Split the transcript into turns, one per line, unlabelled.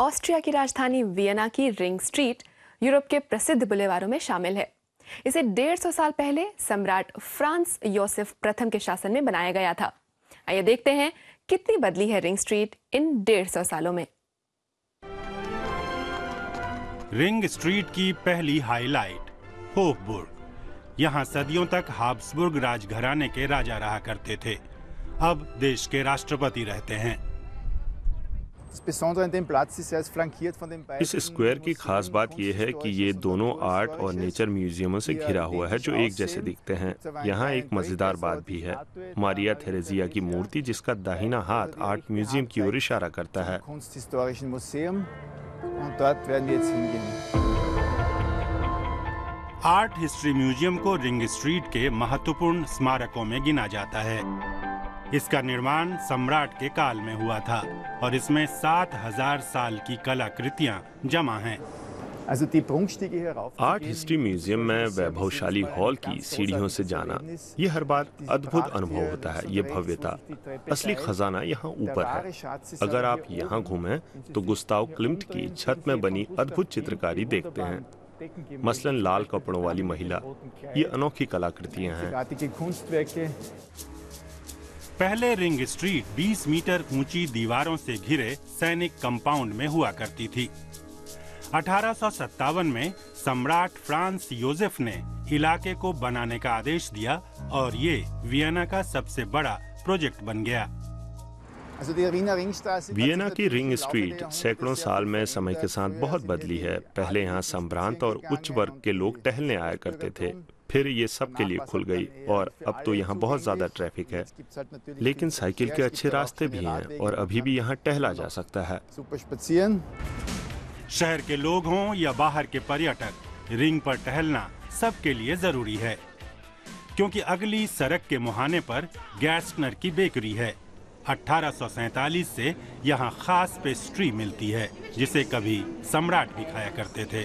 Austria की राजधानी Vienna की रिंग स्ट्रीट यूरोप के प्रसिद्ध बुलेवारों में शामिल है। इसे डेढ़ सौ साल पहले सम्राट फ्रांस योसेफ प्रथम के शासन में बनाया गया था। आइए देखते हैं कितनी बदली है रिंग स्ट्रीट इन डेढ़ सौ सालों में।
रिंग स्ट्रीट की पहली हाईलाइट, होफबुर्ग। यहाँ सदियों तक हाब्सबुर्ग राजघराने के राजा रहा करते थे। अब देश के राष्ट्रपति रहते हैं।
इस स्क्वायर की खास बात यह है कि ये दोनों आर्ट और नेचर म्यूजियमों से घिरा हुआ है जो एक जैसे दिखते हैं। यहाँ एक मज़ेदार बात भी है। मारिया थेरेजिया की मूर्ति जिसका दाहिना हाथ आर्ट म्यूज़ियम की ओर इशारा करता है।
आर्ट हिस्ट्री म्यूज़ियम को रिंग स्ट्रीट के महत्वपूर्ण स्मारकों में गिना जाता है। इसका निर्माण सम्राट के काल में हुआ था और इसमें सात हज़ार साल की कलाकृतियाँ जमा हैं।
आर्ट हिस्ट्री म्यूज़ियम में वैभवशाली हॉल की सीढ़ियों से जाना ये हर बार अद्भुत अनुभव होता है ये भव्यता। असली खजाना यहाँ ऊपर है। अगर आप यहाँ घूमें तो गुस्ताव क्लिम्ट की छत में बनी अद्भुत चित्रकारी देखते हैं। मसलन लाल कपड़ों वाली महिला ये अनोखी कलाकृतियाँ हैं।
पहले रिंग स्ट्रीट 20 मीटर ऊँची दीवारों से घिरे सैनिक कंपाउंड में हुआ करती थी। अठारह सौ सत्तावन में सम्राट फ्रांस योसेफ ने इलाके को बनाने का आदेश दिया और ये वियना का सबसे बड़ा प्रोजेक्ट बन गया।
वियना की रिंग स्ट्रीट सैकड़ों साल में समय के साथ बहुत बदली है। पहले यहाँ संभ्रांत और उच्च वर्ग के लोग टहलने आया करते थे। फिर ये सब के लिए खुल गई और अब तो यहाँ बहुत ज़्यादा ट्रैफ़िक है। लेकिन साइकिल के अच्छे रास्ते भी हैं और अभी भी यहाँ टहला जा सकता है।
शहर के लोग हों या बाहर के पर्यटक रिंग पर टहलना सबके लिए ज़रूरी है क्योंकि अगली सड़क के मुहाने पर गैस्टनर की बेकरी है। 1847 से यहाँ खास पेस्ट्री मिलती है जिसे कभी सम्राट भी खाया करते थे।